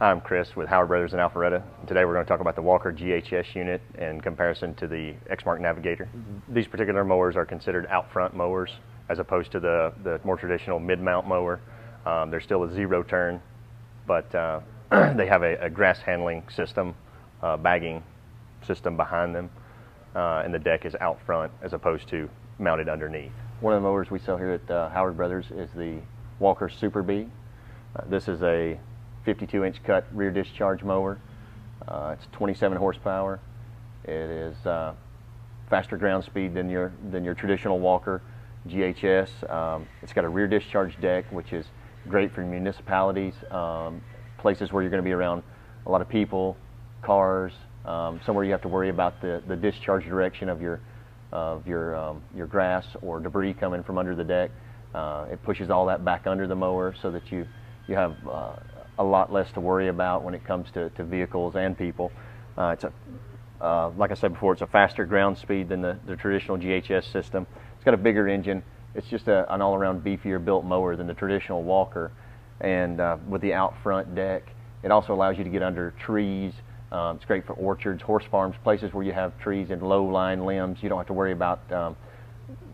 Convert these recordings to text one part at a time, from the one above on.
Hi, I'm Chris with Howard Brothers in Alpharetta. Today we're going to talk about the Walker GHS unit in comparison to the Exmark Navigator. These particular mowers are considered out front mowers as opposed to the, the more traditional mid-mount mower. Um, they're still a zero turn, but uh, they have a, a, grass handling system, uh, bagging system behind them, uh, and the deck is out front as opposed to mounted underneath. One of the mowers we sell here at uh, Howard Brothers is the Walker Super Bee. Uh, this is a 52 inch cut rear discharge mower. Uh, it's 27 horsepower. It is uh, faster ground speed than your than your traditional Walker GHS. Um, it's got a rear discharge deck, which is great for municipalities, um, places where you're going to be around a lot of people, cars, um, somewhere you have to worry about the, the discharge direction of your of your um, your grass or debris coming from under the deck. Uh, it pushes all that back under the mower so that you you have uh, a lot less to worry about when it comes to, to vehicles and people. Uh, it's a, uh, like I said before, it's a faster ground speed than the, the traditional GHS system. It's got a bigger engine. It's just a, an all-around beefier built mower than the traditional Walker. And uh, with the out front deck, it also allows you to get under trees. Um, it's great for orchards, horse farms, places where you have trees and low-lying limbs. You don't have to worry about um,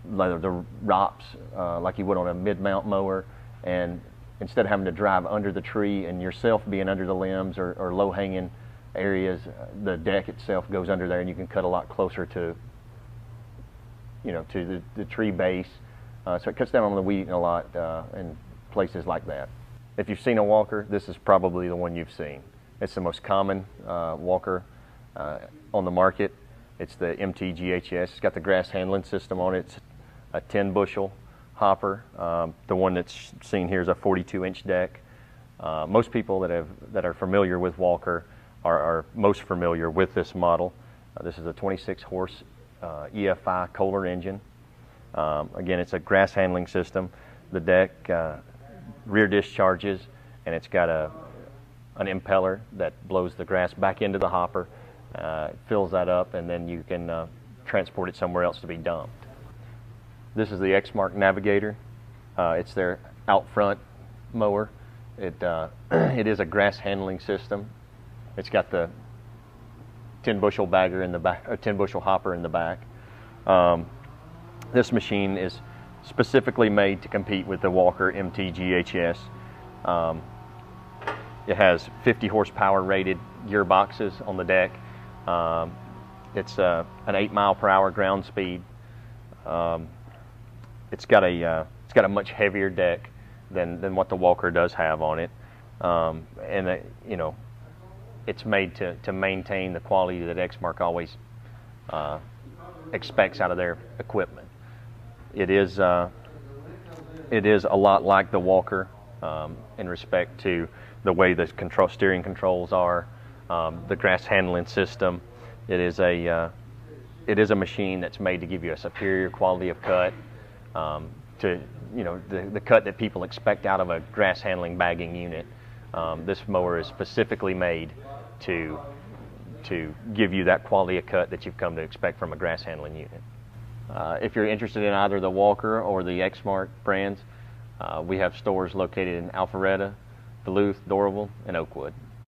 the ROPS uh, like you would on a mid-mount mower. And instead of having to drive under the tree and yourself being under the limbs or, or low hanging areas, the deck itself goes under there and you can cut a lot closer to, you know, to the, the tree base. Uh, so it cuts down on the weed a lot uh, in places like that. If you've seen a walker, this is probably the one you've seen. It's the most common uh, walker uh, on the market. It's the MTGHS. It's got the grass handling system on it. It's a 10 bushel hopper. Um, the one that's seen here is a 42 inch deck. Uh, most people that, have, that are familiar with Walker are, are most familiar with this model. Uh, this is a 26 horse uh, EFI Kohler engine. Um, again, it's a grass handling system. The deck uh, rear discharges and it's got a, an impeller that blows the grass back into the hopper. Uh, fills that up and then you can uh, transport it somewhere else to be dumped. This is the Exmark Navigator. Uh, it's their out front mower. It, uh, it is a grass handling system. It's got the 10 bushel bagger in the back, a 10 bushel hopper in the back. Um, this machine is specifically made to compete with the Walker MTGHS. Um, it has 50 horsepower rated gearboxes on the deck. Um, it's uh, an 8 mile per hour ground speed. Um, it's got a uh, it's got a much heavier deck than than what the Walker does have on it, um, and uh, you know, it's made to to maintain the quality that Exmark always uh, expects out of their equipment. It is uh, it is a lot like the Walker um, in respect to the way the control steering controls are, um, the grass handling system. It is a uh, it is a machine that's made to give you a superior quality of cut um, to you know the, the cut that people expect out of a grass handling bagging unit. Um, this mower is specifically made to to give you that quality of cut that you've come to expect from a grass handling unit. Uh, if you're interested in either the Walker or the Exmark brands, uh, we have stores located in Alpharetta, Duluth, Doraville, and Oakwood.